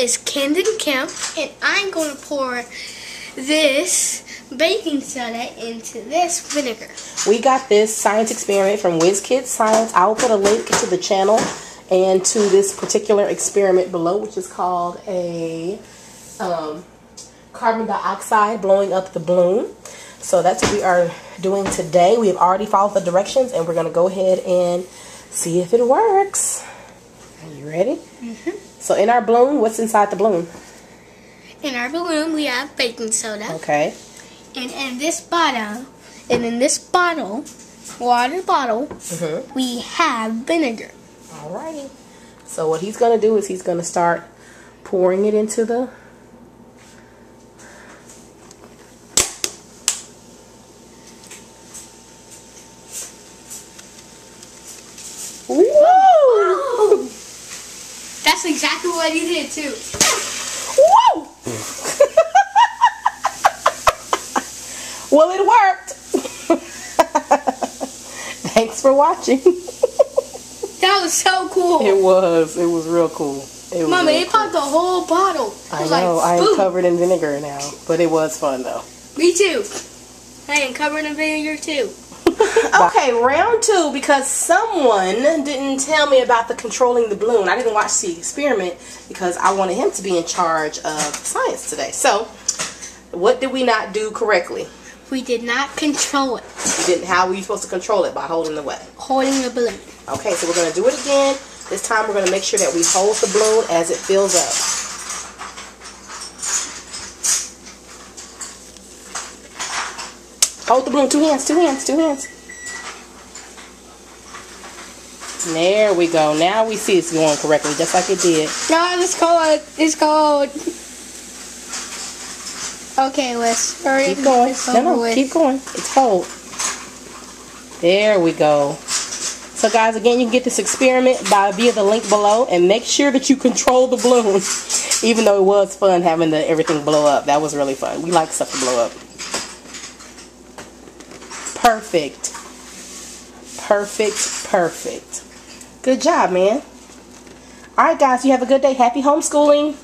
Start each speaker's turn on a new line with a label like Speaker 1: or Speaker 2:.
Speaker 1: is Camden Kemp, and I'm going to pour this baking soda into this vinegar.
Speaker 2: We got this science experiment from Whiz Kids Science. I will put a link to the channel and to this particular experiment below, which is called a um, carbon dioxide blowing up the balloon. So that's what we are doing today. We have already followed the directions, and we're going to go ahead and see if it works. Are you ready?
Speaker 1: Mm -hmm.
Speaker 2: So in our balloon, what's inside the balloon?
Speaker 1: In our balloon, we have baking soda.
Speaker 2: Okay.
Speaker 1: And in this bottle, and in this bottle, water bottle, mm -hmm. we have vinegar.
Speaker 2: Alrighty. So what he's going to do is he's going to start pouring it into the
Speaker 1: Woo! That's exactly what he did too.
Speaker 2: Woo! well, it worked. Thanks for watching.
Speaker 1: That was so cool.
Speaker 2: It was. It was real cool.
Speaker 1: It Mama, it popped the whole bottle.
Speaker 2: I know. Like, I am covered in vinegar now, but it was fun though.
Speaker 1: Me too. I am covered in vinegar too.
Speaker 2: Okay, round two because someone didn't tell me about the controlling the balloon. I didn't watch the experiment because I wanted him to be in charge of science today. So, what did we not do correctly?
Speaker 1: We did not control it.
Speaker 2: You didn't. How were you supposed to control it? By holding the what?
Speaker 1: Holding the balloon.
Speaker 2: Okay, so we're going to do it again. This time we're going to make sure that we hold the balloon as it fills up. Hold the balloon. Two hands, two hands, two hands. There we go. Now we see it's going correctly, just like it did.
Speaker 1: No, it's cold. It's cold. Okay, let's hurry.
Speaker 2: Keep going. No, no, with. keep going. It's cold. There we go. So guys, again, you can get this experiment by via the link below, and make sure that you control the balloon. Even though it was fun having the everything blow up, that was really fun. We like stuff to blow up. Perfect. Perfect. Perfect. Good job, man. All right, guys, you have a good day. Happy homeschooling.